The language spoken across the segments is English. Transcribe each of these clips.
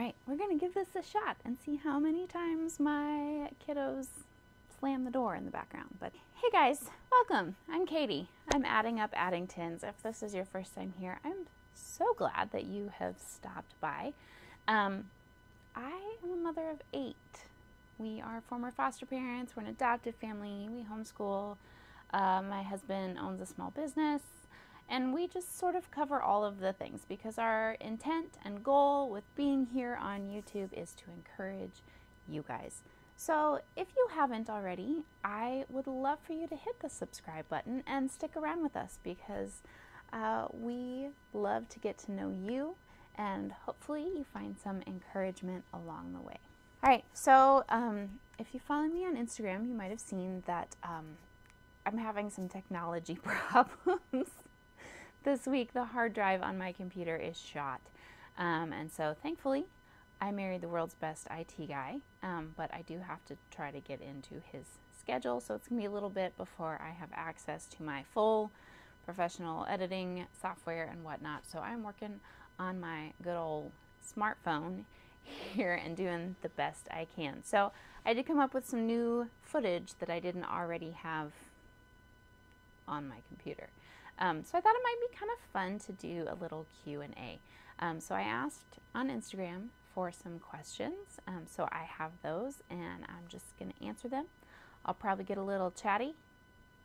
Right, we're gonna give this a shot and see how many times my kiddos slam the door in the background. But hey guys, welcome. I'm Katie. I'm adding up Addingtons. If this is your first time here, I'm so glad that you have stopped by. Um, I am a mother of eight. We are former foster parents. We're an adoptive family. We homeschool. Uh, my husband owns a small business. And we just sort of cover all of the things because our intent and goal with being here on YouTube is to encourage you guys. So if you haven't already, I would love for you to hit the subscribe button and stick around with us because uh, we love to get to know you and hopefully you find some encouragement along the way. All right, so um, if you follow me on Instagram, you might have seen that um, I'm having some technology problems this week the hard drive on my computer is shot. Um, and so thankfully, I married the world's best IT guy, um, but I do have to try to get into his schedule. So it's going to be a little bit before I have access to my full professional editing software and whatnot. So I'm working on my good old smartphone here and doing the best I can. So I did come up with some new footage that I didn't already have on my computer. Um, so I thought it might be kind of fun to do a little Q&A. Um, so I asked on Instagram for some questions. Um, so I have those and I'm just going to answer them. I'll probably get a little chatty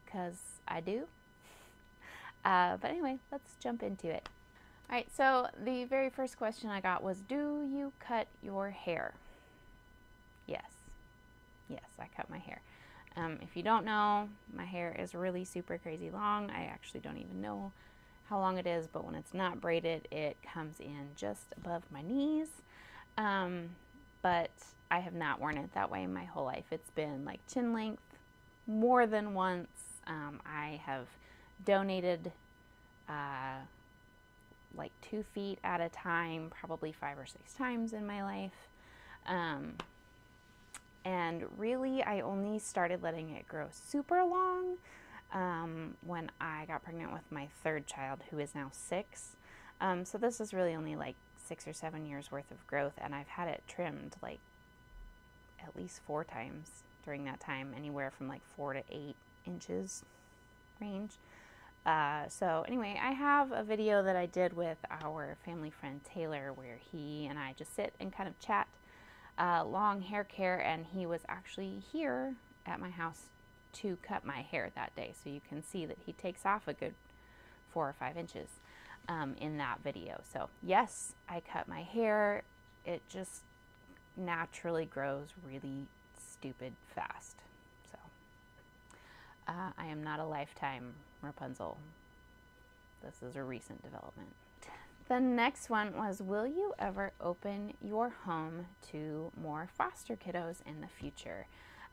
because I do. Uh, but anyway, let's jump into it. All right, so the very first question I got was, do you cut your hair? Yes. Yes, I cut my hair. Um, if you don't know, my hair is really super crazy long. I actually don't even know how long it is, but when it's not braided, it comes in just above my knees. Um, but I have not worn it that way my whole life. It's been like chin length more than once. Um, I have donated uh, like two feet at a time, probably five or six times in my life. Um, and really I only started letting it grow super long um, when I got pregnant with my third child who is now six. Um, so this is really only like six or seven years worth of growth and I've had it trimmed like at least four times during that time, anywhere from like four to eight inches range. Uh, so anyway, I have a video that I did with our family friend Taylor where he and I just sit and kind of chat uh, long hair care and he was actually here at my house to cut my hair that day. So you can see that he takes off a good four or five inches um, in that video. So yes, I cut my hair. It just naturally grows really stupid fast. So uh, I am not a lifetime Rapunzel. This is a recent development. The next one was Will you ever open your home to more foster kiddos in the future?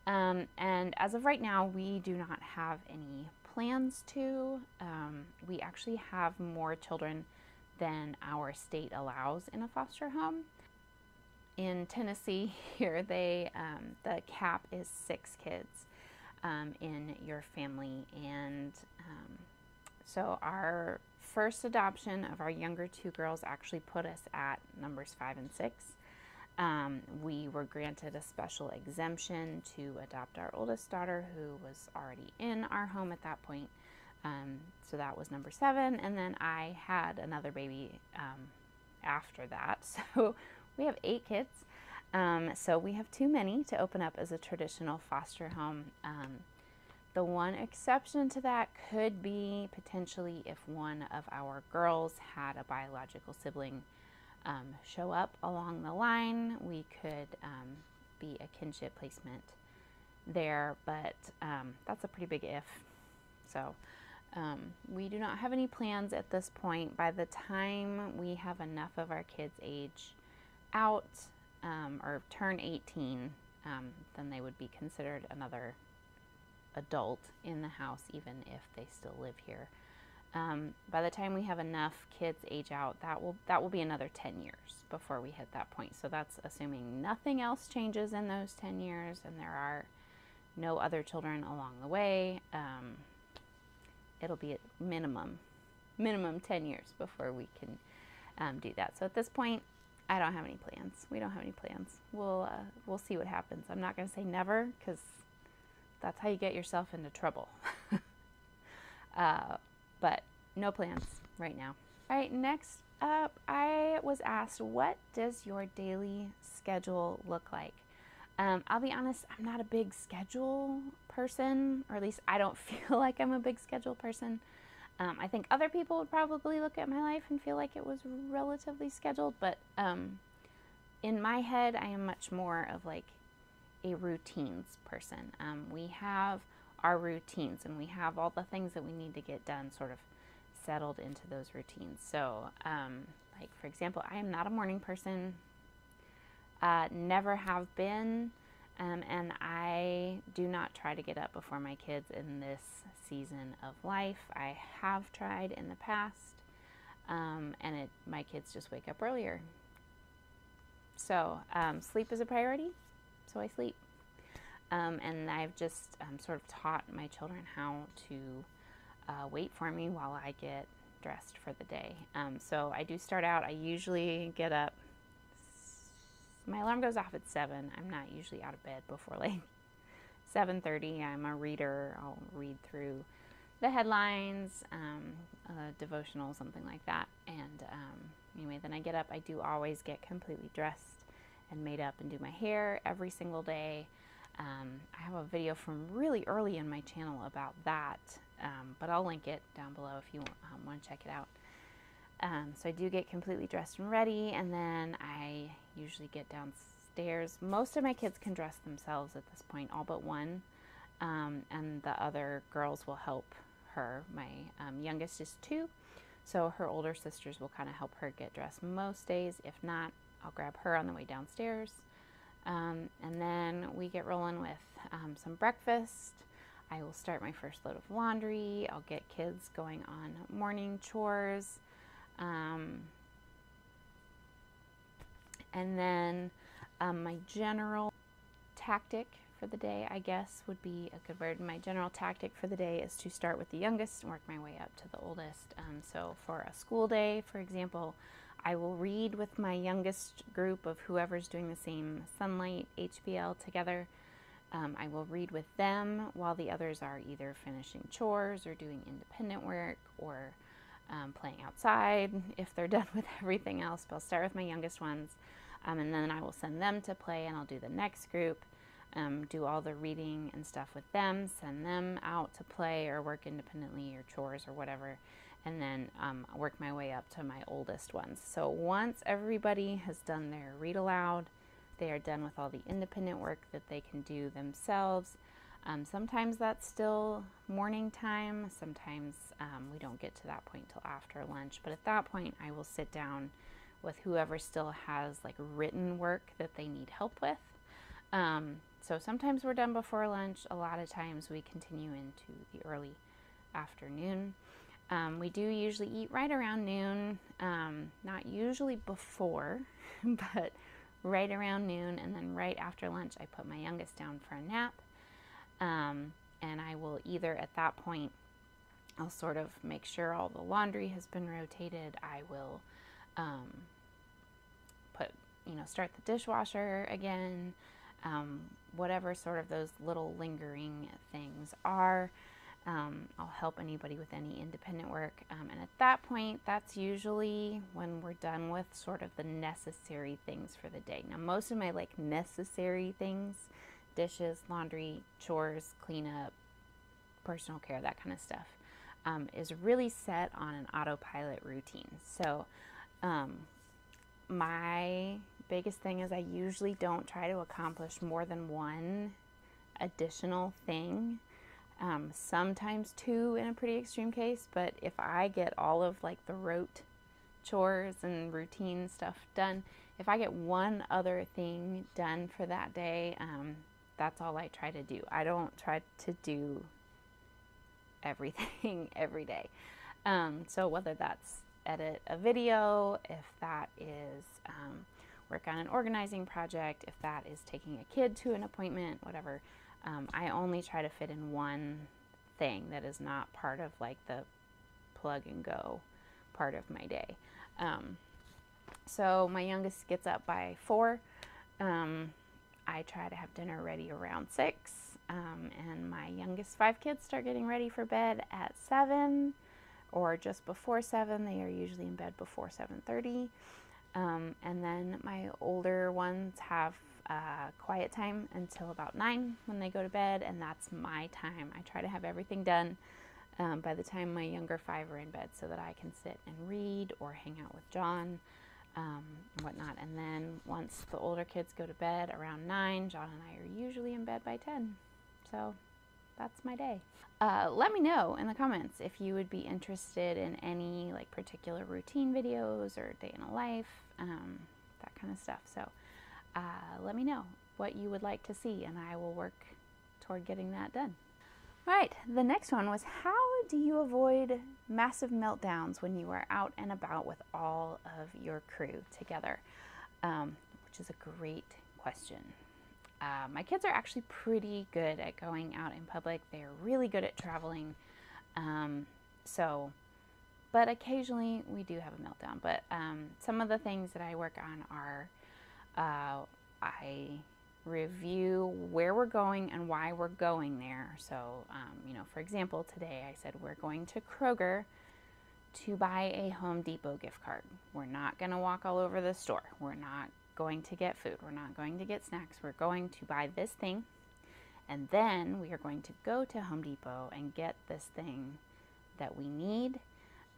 Um, and as of right now, we do not have any plans to. Um, we actually have more children than our state allows in a foster home. In Tennessee, here they um, the cap is six kids um, in your family, and um, so our first adoption of our younger two girls actually put us at numbers five and six. Um, we were granted a special exemption to adopt our oldest daughter, who was already in our home at that point. Um, so that was number seven. And then I had another baby um, after that. So we have eight kids. Um, so we have too many to open up as a traditional foster home. The one exception to that could be potentially if one of our girls had a biological sibling um, show up along the line, we could um, be a kinship placement there, but um, that's a pretty big if. So um, we do not have any plans at this point. By the time we have enough of our kids age out um, or turn 18, um, then they would be considered another adult in the house, even if they still live here. Um, by the time we have enough kids age out, that will that will be another 10 years before we hit that point. So that's assuming nothing else changes in those 10 years, and there are no other children along the way. Um, it'll be at minimum minimum 10 years before we can um, do that. So at this point, I don't have any plans. We don't have any plans. We'll uh, we'll see what happens. I'm not going to say never because that's how you get yourself into trouble. uh, but no plans right now. All right, next up, I was asked, what does your daily schedule look like? Um, I'll be honest, I'm not a big schedule person, or at least I don't feel like I'm a big schedule person. Um, I think other people would probably look at my life and feel like it was relatively scheduled, but um, in my head, I am much more of like a routines person. Um, we have our routines and we have all the things that we need to get done sort of settled into those routines. So, um, like for example, I am not a morning person, uh, never have been, um, and I do not try to get up before my kids in this season of life. I have tried in the past, um, and it my kids just wake up earlier. So, um, sleep is a priority, so I sleep. Um, and I've just um, sort of taught my children how to uh, wait for me while I get dressed for the day. Um, so I do start out, I usually get up, my alarm goes off at 7. I'm not usually out of bed before like 7.30. I'm a reader. I'll read through the headlines, um, a devotional, something like that. And um, anyway, then I get up. I do always get completely dressed and made up and do my hair every single day. Um, I have a video from really early in my channel about that, um, but I'll link it down below if you um, want to check it out. Um, so I do get completely dressed and ready, and then I usually get downstairs. Most of my kids can dress themselves at this point, all but one, um, and the other girls will help her. My um, youngest is two, so her older sisters will kind of help her get dressed most days. If not, I'll grab her on the way downstairs. Um, and then we get rolling with um, some breakfast. I will start my first load of laundry. I'll get kids going on morning chores. Um, and then um, my general tactic for the day, I guess, would be a good word. My general tactic for the day is to start with the youngest and work my way up to the oldest. Um, so for a school day, for example, I will read with my youngest group of whoever's doing the same Sonlight HBL together. Um, I will read with them while the others are either finishing chores or doing independent work or um, playing outside if they're done with everything else. But I'll start with my youngest ones um, and then I will send them to play and I'll do the next group, um, do all the reading and stuff with them, send them out to play or work independently or chores or whatever and then um, work my way up to my oldest ones. So once everybody has done their read aloud, they are done with all the independent work that they can do themselves. Um, sometimes that's still morning time. Sometimes um, we don't get to that point till after lunch. But at that point, I will sit down with whoever still has like written work that they need help with. Um, so sometimes we're done before lunch. A lot of times we continue into the early afternoon. Um, we do usually eat right around noon, um, not usually before, but right around noon. And then right after lunch, I put my youngest down for a nap. Um, and I will either at that point, I'll sort of make sure all the laundry has been rotated. I will um, put, you know, start the dishwasher again, um, whatever sort of those little lingering things are. Um, I'll help anybody with any independent work. Um, and at that point, that's usually when we're done with sort of the necessary things for the day. Now, most of my like necessary things, dishes, laundry, chores, cleanup, personal care, that kind of stuff, um, is really set on an autopilot routine. So, um, my biggest thing is I usually don't try to accomplish more than one additional thing um, sometimes two in a pretty extreme case, but if I get all of like the rote chores and routine stuff done, if I get one other thing done for that day, um, that's all I try to do. I don't try to do everything every day. Um, so whether that's edit a video, if that is um, work on an organizing project, if that is taking a kid to an appointment, whatever, um, I only try to fit in one thing that is not part of like the plug and go part of my day. Um, So my youngest gets up by four. Um, I try to have dinner ready around six. Um, and my youngest five kids start getting ready for bed at seven or just before seven. They are usually in bed before 7:30. Um, and then my older ones have uh, quiet time until about nine when they go to bed, and that's my time. I try to have everything done um, by the time my younger five are in bed so that I can sit and read or hang out with John um, and whatnot. And then once the older kids go to bed around nine, John and I are usually in bed by 10. So that's my day. Uh, let me know in the comments if you would be interested in any like particular routine videos or day in a life, um, that kind of stuff. So let me know what you would like to see and I will work toward getting that done. All right, the next one was how do you avoid massive meltdowns when you are out and about with all of your crew together? Um, which is a great question. Uh, my kids are actually pretty good at going out in public. They're really good at traveling. Um, so, but occasionally we do have a meltdown. But um, some of the things that I work on are uh, I review where we're going and why we're going there. So, um, you know, for example, today I said we're going to Kroger to buy a Home Depot gift card. We're not going to walk all over the store. We're not going to get food. We're not going to get snacks. We're going to buy this thing. And then we are going to go to Home Depot and get this thing that we need,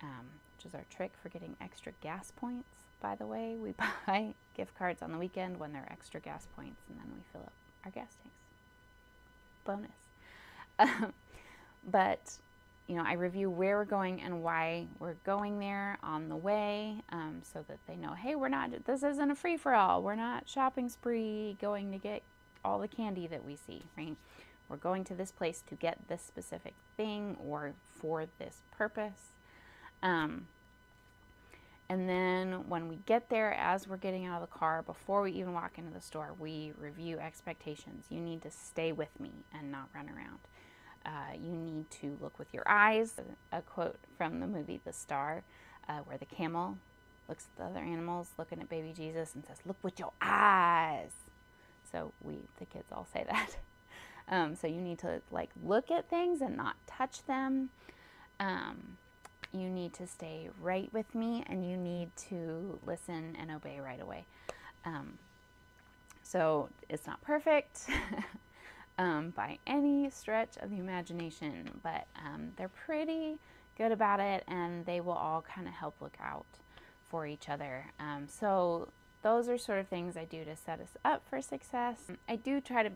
um, which is our trick for getting extra gas points by the way. We buy gift cards on the weekend when there are extra gas points, and then we fill up our gas tanks. Bonus. but, you know, I review where we're going and why we're going there on the way um, so that they know, hey, we're not, this isn't a free for all. We're not shopping spree going to get all the candy that we see, right? We're going to this place to get this specific thing or for this purpose. Um, and then when we get there, as we're getting out of the car, before we even walk into the store, we review expectations. You need to stay with me and not run around. Uh, you need to look with your eyes. A quote from the movie The Star, uh, where the camel looks at the other animals, looking at baby Jesus, and says, Look with your eyes. So we, the kids, all say that. Um, so you need to like look at things and not touch them. Um, you need to stay right with me and you need to listen and obey right away. Um, so it's not perfect um, by any stretch of the imagination, but um, they're pretty good about it and they will all kind of help look out for each other. Um, so those are sort of things I do to set us up for success. I do try to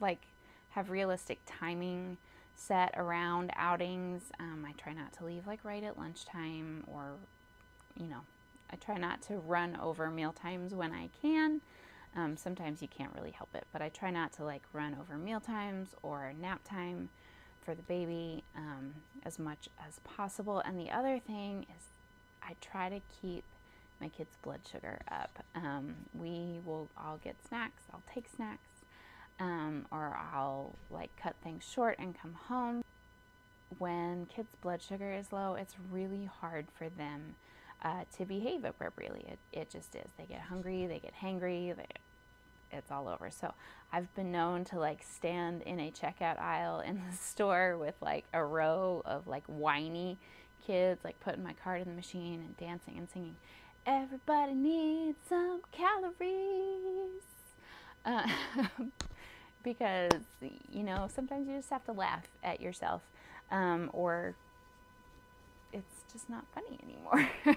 like have realistic timing set around outings. Um, I try not to leave like right at lunchtime or, you know, I try not to run over meal times when I can. Um, sometimes you can't really help it, but I try not to like run over meal times or nap time for the baby um, as much as possible. And the other thing is, I try to keep my kids' blood sugar up. Um, we will all get snacks. I'll take snacks um, or I'll like cut things short and come home. When kids' blood sugar is low, it's really hard for them uh, to behave appropriately. It, it just is. They get hungry, they get hangry, they, it's all over. So I've been known to like stand in a checkout aisle in the store with like a row of like whiny kids, like putting my card in the machine and dancing and singing. Everybody needs some calories. Uh, because you know sometimes you just have to laugh at yourself um, or it's just not funny anymore.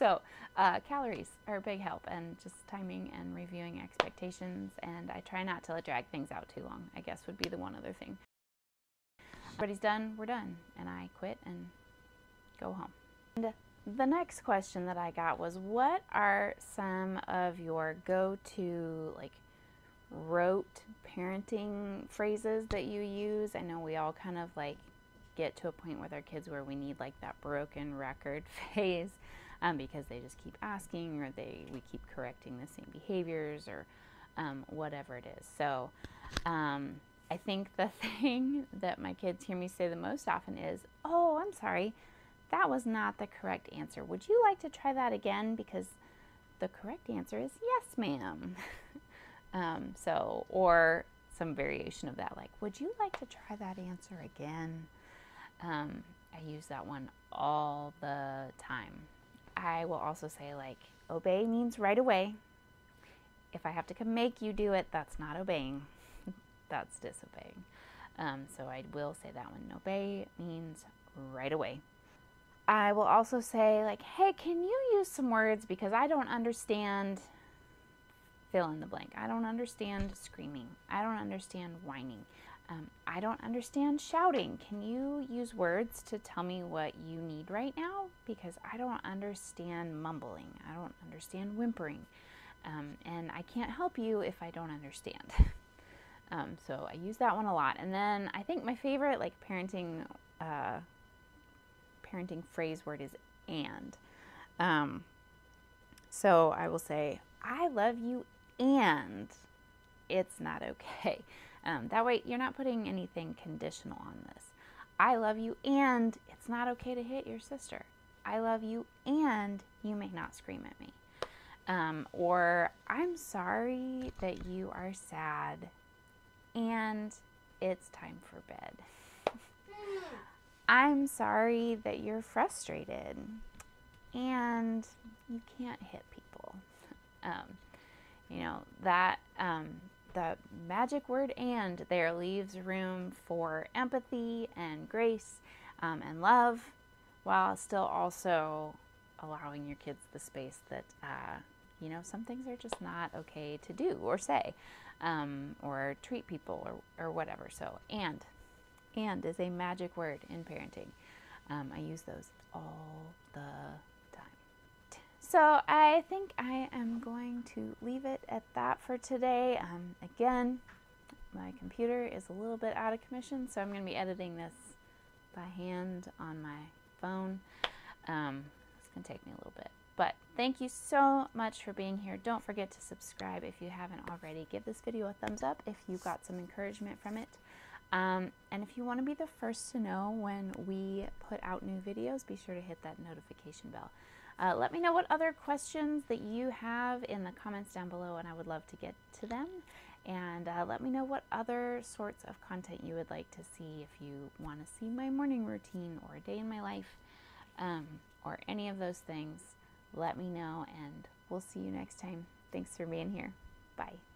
So uh, calories are a big help and just timing and reviewing expectations and i try not to drag things out too long i guess would be the one other thing. Everybody's done we're done and i quit and go home. And the next question that i got was what are some of your go-to like rote parenting phrases that you use. I know we all kind of like get to a point with our kids where we need like that broken record phase um, because they just keep asking or they we keep correcting the same behaviors or um, whatever it is. So um, I think the thing that my kids hear me say the most often is, "Oh, I'm sorry, that was not the correct answer. Would you like to try that again? Because the correct answer is yes, ma'am. um, so, or some variation of that, like, would you like to try that answer again? Um, I use that one all the time. I will also say, like, obey means right away. If I have to come make you do it, that's not obeying, that's disobeying. Um, so I will say that one. Obey means right away. I will also say, like, hey, can you use some words because I don't understand fill in the blank. I don't understand screaming. I don't understand whining. Um, I don't understand shouting. Can you use words to tell me what you need right now? Because I don't understand mumbling. I don't understand whimpering. Um, and I can't help you if I don't understand. um, so I use that one a lot. And then I think my favorite, like, parenting uh, parenting phrase word is and. Um, so I will say, I love you and it's not okay. Um, that way, you're not putting anything conditional on this. I love you and it's not okay to hit your sister. I love you and you may not scream at me. Um, or I'm sorry that you are sad and it's time for bed. I'm sorry that you're frustrated and you can't hit people. Um, you know, that um, the magic word and there leaves room for empathy and grace um, and love while still also allowing your kids the space that, uh, you know, some things are just not okay to do or say um, or treat people or, or whatever. So, and and is a magic word in parenting. Um, I use those all the. So I think I am going to leave it at that for today. Um, again, my computer is a little bit out of commission, so I'm going to be editing this by hand on my phone. Um, it's going to take me a little bit. But thank you so much for being here. Don't forget to subscribe if you haven't already. Give this video a thumbs up if you got some encouragement from it. Um, and if you want to be the first to know when we put out new videos, be sure to hit that notification bell. Uh, let me know what other questions that you have in the comments down below, and I would love to get to them. And uh, let me know what other sorts of content you would like to see if you want to see my morning routine or a day in my life um, or any of those things. Let me know, and we'll see you next time. Thanks for being here. Bye.